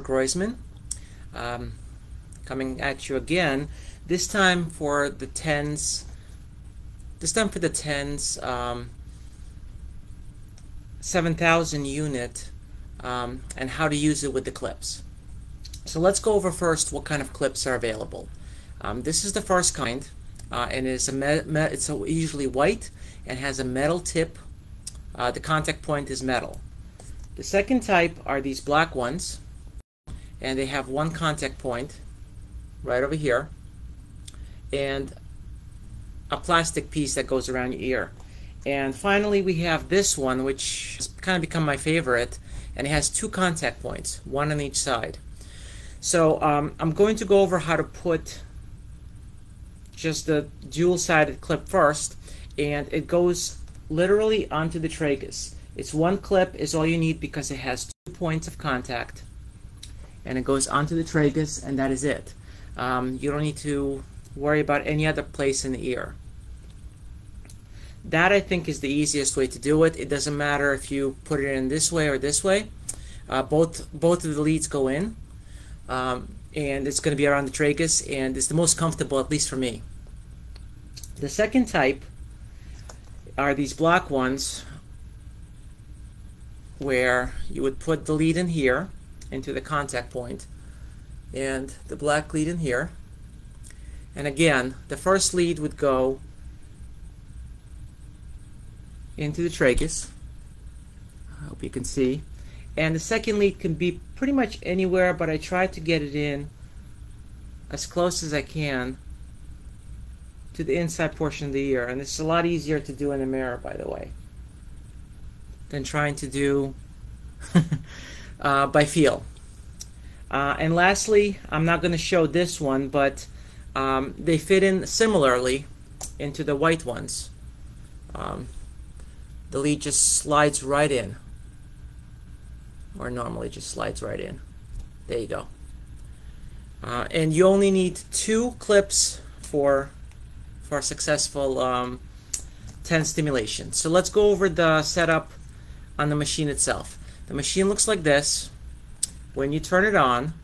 Groysman um, coming at you again. This time for the tens this time for the tens um, 7000 unit um, and how to use it with the clips. So let's go over first what kind of clips are available. Um, this is the first kind uh, and it's it's usually white and has a metal tip. Uh, the contact point is metal. The second type are these black ones and they have one contact point right over here and a plastic piece that goes around your ear. And finally we have this one which has kind of become my favorite and it has two contact points, one on each side. So um, I'm going to go over how to put just the dual-sided clip first and it goes literally onto the tragus. It's one clip is all you need because it has two points of contact and it goes onto the tragus and that is it. Um, you don't need to worry about any other place in the ear. That I think is the easiest way to do it. It doesn't matter if you put it in this way or this way. Uh, both both of the leads go in um, and it's going to be around the tragus and it's the most comfortable at least for me. The second type are these block ones where you would put the lead in here into the contact point. And the black lead in here. And again the first lead would go into the tragus. I hope you can see. And the second lead can be pretty much anywhere but I try to get it in as close as I can to the inside portion of the ear. And it's a lot easier to do in a mirror by the way than trying to do uh, by feel. Uh, and lastly, I'm not going to show this one, but um, they fit in similarly into the white ones. Um, the lead just slides right in, or normally just slides right in. There you go. Uh, and you only need two clips for for successful um, TENS stimulation. So let's go over the setup on the machine itself. The machine looks like this. When you turn it on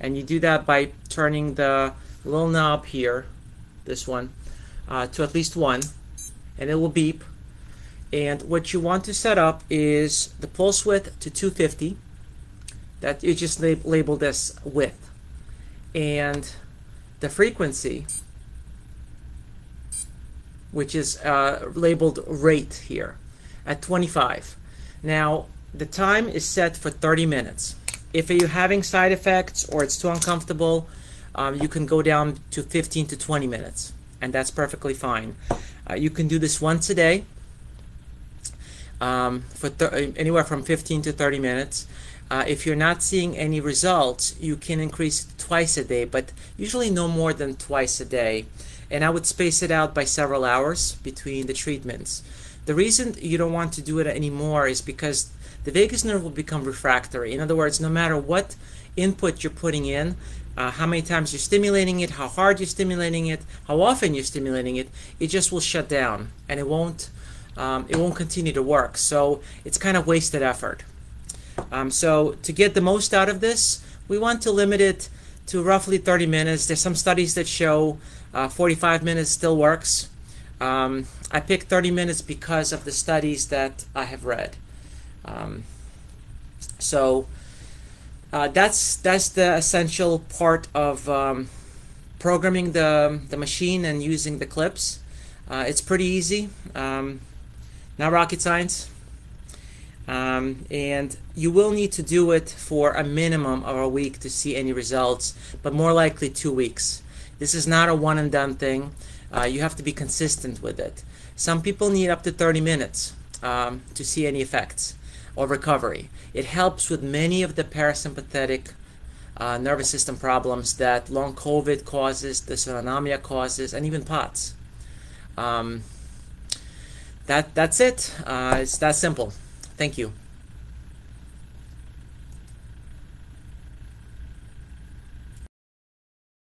and you do that by turning the little knob here this one uh, to at least one and it will beep. And what you want to set up is the pulse width to 250 that you just lab labeled as width. And the frequency which is uh, labeled rate here at 25 now the time is set for 30 minutes. If you're having side effects or it's too uncomfortable, um, you can go down to 15 to 20 minutes, and that's perfectly fine. Uh, you can do this once a day um, for anywhere from 15 to 30 minutes. Uh, if you're not seeing any results, you can increase it twice a day, but usually no more than twice a day. And I would space it out by several hours between the treatments. The reason you don't want to do it anymore is because the vagus nerve will become refractory. In other words, no matter what input you're putting in, uh, how many times you're stimulating it, how hard you're stimulating it, how often you're stimulating it, it just will shut down and it won't um, it won't continue to work. So it's kind of wasted effort. Um, so to get the most out of this, we want to limit it to roughly 30 minutes. There's some studies that show uh, 45 minutes still works. Um, I picked 30 minutes because of the studies that I have read. Um, so uh, that's that's the essential part of um, programming the the machine and using the clips. Uh, it's pretty easy, um, not rocket science. Um, and you will need to do it for a minimum of a week to see any results, but more likely two weeks. This is not a one and done thing. Uh, you have to be consistent with it. Some people need up to 30 minutes um, to see any effects or recovery. It helps with many of the parasympathetic uh, nervous system problems that long COVID causes, dysautonomia causes, and even POTS. Um, that, that's it. Uh, it's that simple. Thank you.